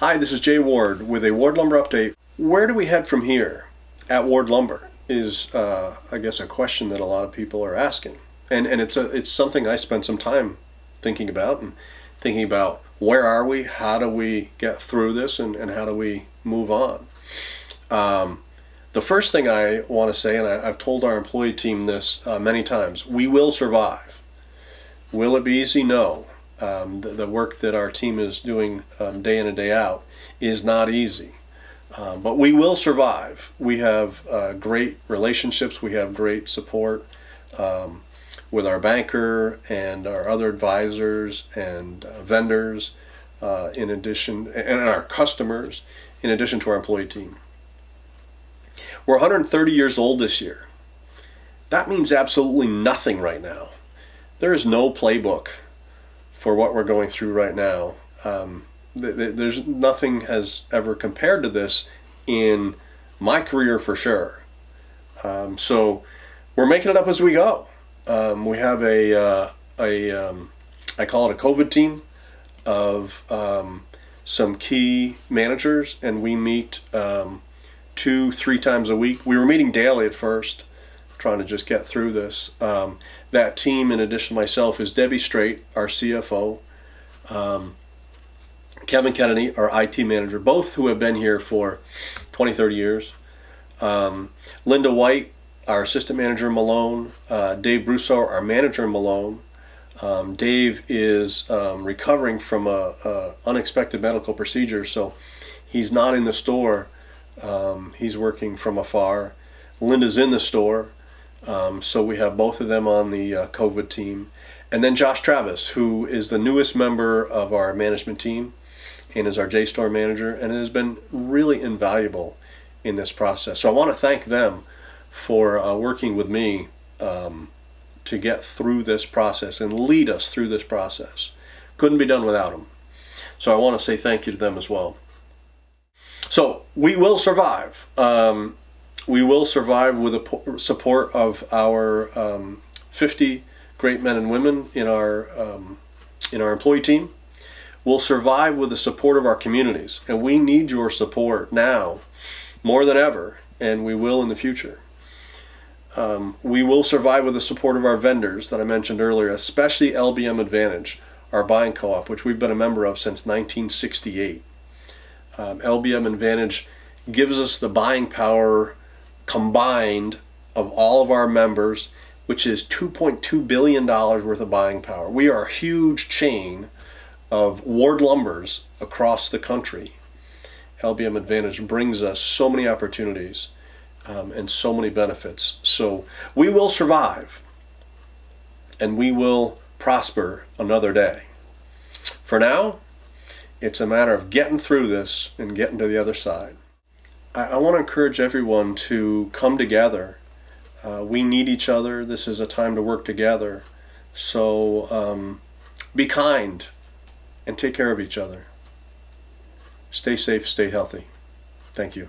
Hi, this is Jay Ward with a Ward Lumber update. Where do we head from here at Ward Lumber is, uh, I guess, a question that a lot of people are asking. And, and it's, a, it's something I spent some time thinking about and thinking about where are we, how do we get through this, and, and how do we move on. Um, the first thing I want to say, and I, have told our employee team this uh, many times, we will survive. Will it be easy? No. Um, the, the, work that our team is doing um, day in and day out is not easy. Um, but we will survive. We have uh, great relationships. We have great support um, with our banker and our other advisors and uh, vendors, uh, in addition, and our customers, in addition to our employee team. We're 130 years old this year. That means absolutely nothing right now. There is no playbook for what we're going through right now. Um, th th there's nothing has ever compared to this in my career for sure. Um, so we're making it up as we go. Um, we have a, uh, a um, I call it a COVID team of um, some key managers, and we meet um, two, three times a week. We were meeting daily at first, trying to just get through this. Um, that team, in addition to myself, is Debbie Straight, our CFO, um, Kevin Kennedy, our IT manager, both who have been here for 20, 30 years, um, Linda White, our assistant manager in Malone, uh, Dave Brousseau, our manager in Malone. Um, Dave is um, recovering from a, a, unexpected medical procedure, so he's not in the store. Um, he's working from afar. Linda's in the store. Um, so we have both of them on the uh, COVID team. And then Josh Travis, who is the newest member of our management team and is our Jay store manager and has been really invaluable in this process. So I want to thank them for uh, working with me um, to get through this process and lead us through this process. Couldn't be done without them. So I want to say thank you to them as well. So we will survive. Um, we will survive with the support of our um, 50 great men and women in our um, in our employee team. We'll survive with the support of our communities, and we need your support now more than ever, and we will in the future. Um, we will survive with the support of our vendors that I mentioned earlier, especially LBM Advantage, our buying co-op, which we've been a member of since 1968. Um, LBM Advantage gives us the buying power combined of all of our members, which is $2.2 billion worth of buying power. We are a huge chain of Ward Lumbers across the country. LBM Advantage brings us so many opportunities um, and so many benefits. So we will survive and we will prosper another day. For now, it's a matter of getting through this and getting to the other side. I, I want to encourage everyone to come together. Uh, we need each other. This is a time to work together. So um, be kind and take care of each other. Stay safe, stay healthy. Thank you.